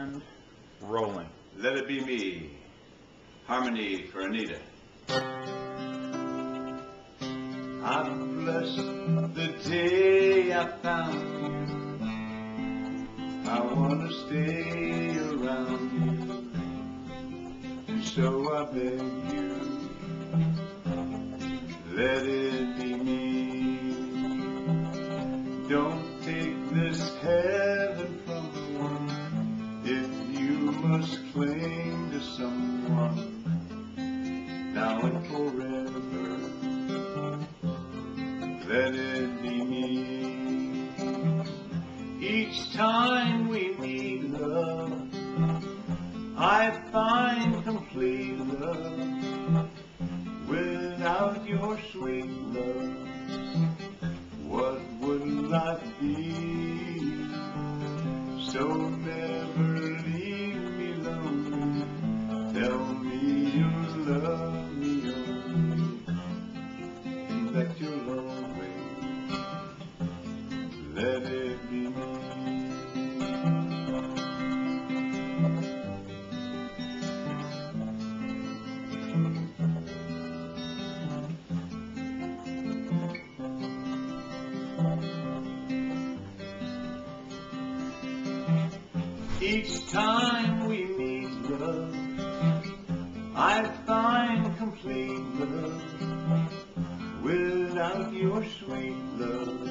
And rolling. Let it be me. Harmony for Anita. I bless the day I found you. I want to stay around you. And so I beg you, let it be me. Don't take this heaven from me if must cling to someone now and forever. Let it be me. Each time we meet love, I find complete love. Without your sweet love, what would life be? So never Tell me you love me only, and that you'll always let it be me. Each time we I find complete love without your sweet love.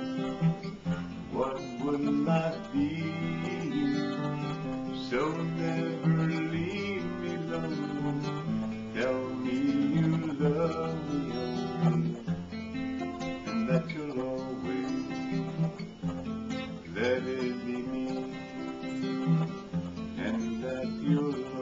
What would life be? So never leave me alone. Tell me you love me only, and that you'll always let it be me, and that you'll.